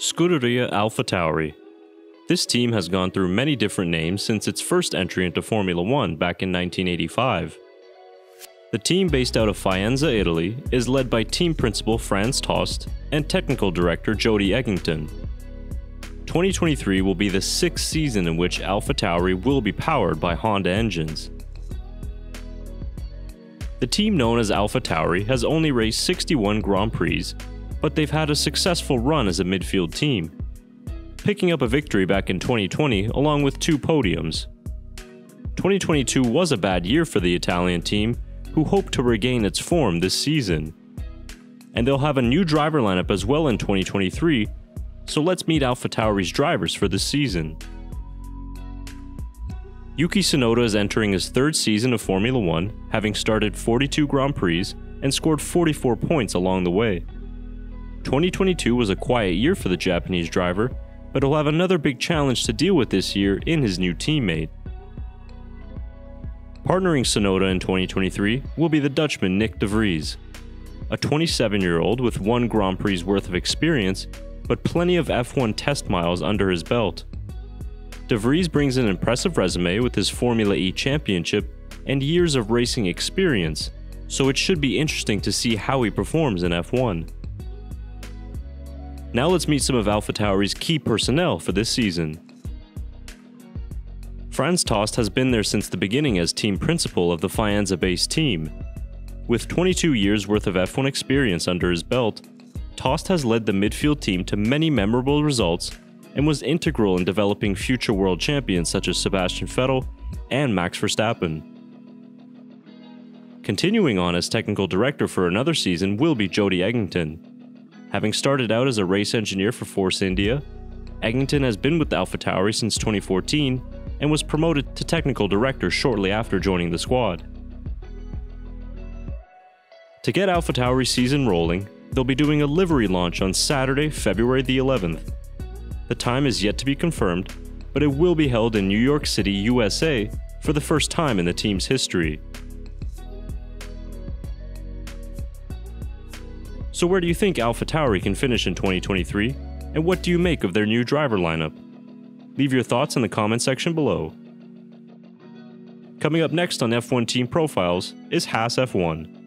Scuderia Alpha Tauri. This team has gone through many different names since its first entry into Formula One back in 1985. The team based out of Faenza, Italy, is led by team principal Franz Tost and technical director Jody Egginton. 2023 will be the sixth season in which Alpha Tauri will be powered by Honda engines. The team known as Alpha Tauri has only raced 61 Grand Prix, but they've had a successful run as a midfield team, picking up a victory back in 2020 along with two podiums. 2022 was a bad year for the Italian team, who hope to regain its form this season. And they'll have a new driver lineup as well in 2023, so let's meet Alpha Tauri's drivers for this season. Yuki Tsunoda is entering his third season of Formula One, having started 42 Grand Prix and scored 44 points along the way. 2022 was a quiet year for the Japanese driver, but he'll have another big challenge to deal with this year in his new teammate. Partnering Tsunoda in 2023 will be the Dutchman Nyck de Vries, a 27 year old with one Grand Prix worth of experience, but plenty of F1 test miles under his belt. De Vries brings an impressive resume with his Formula E championship and years of racing experience, so it should be interesting to see how he performs in F1. Now let's meet some of Alpha AlphaTauri's key personnel for this season. Franz Tost has been there since the beginning as team principal of the Faenza based team. With 22 years worth of F1 experience under his belt, Tost has led the midfield team to many memorable results and was integral in developing future world champions such as Sebastian Vettel and Max Verstappen. Continuing on as technical director for another season will be Jody Egginton. Having started out as a race engineer for Force India, Egginton has been with AlphaTauri since 2014 and was promoted to technical director shortly after joining the squad. To get AlphaTauri season rolling, they'll be doing a livery launch on Saturday, February the 11th. The time is yet to be confirmed, but it will be held in New York City, USA for the first time in the team's history. So where do you think AlphaTauri can finish in 2023, and what do you make of their new driver lineup? Leave your thoughts in the comment section below. Coming up next on F1 Team Profiles is Haas F1.